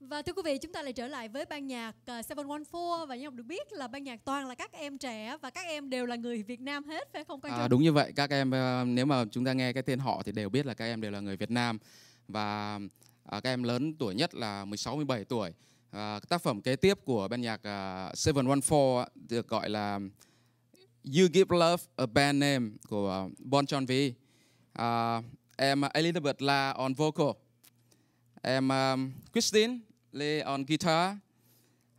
Và thưa quý vị, chúng ta lại trở lại với ban nhạc uh, 714 và như Ngọc được biết là ban nhạc toàn là các em trẻ và các em đều là người Việt Nam hết phải không Quang Trung? À, đúng như vậy, các em ờ, nếu mà chúng ta nghe cái tên họ thì đều biết là các em đều là người Việt Nam và à, các em lớn tuổi nhất là 16 17 tuổi. À, tác phẩm kế tiếp của ban nhạc uh, 714 được gọi là You Give Love a Band Name của Bon Jovi. À, em Elizabeth là on vocal. Em um, Christine Lê on guitar,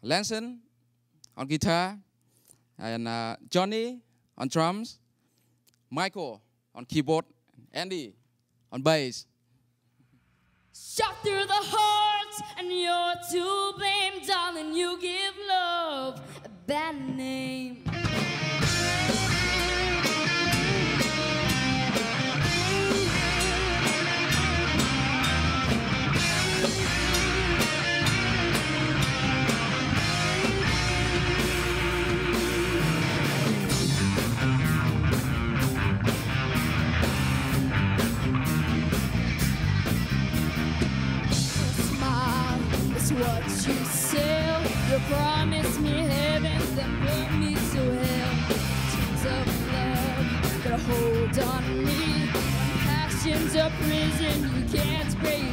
Lanson on guitar, and uh, Johnny on drums, Michael on keyboard, Andy on bass. Shot through the heart, and you're to blame, darling. You give love a bad name. What you sell. You promise me heaven, then put me to hell. Chains of love got a hold on me. Passion's a prison you can't break.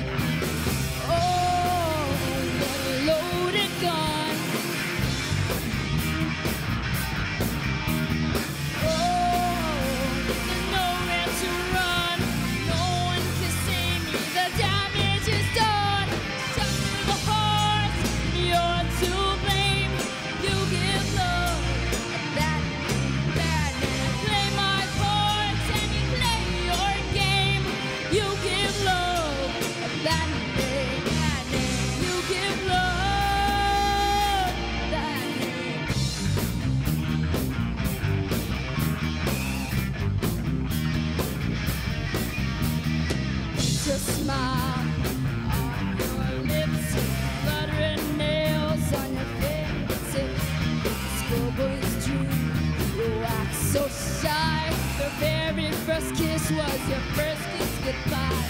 Was your first kiss. Goodbye.